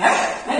哎，那你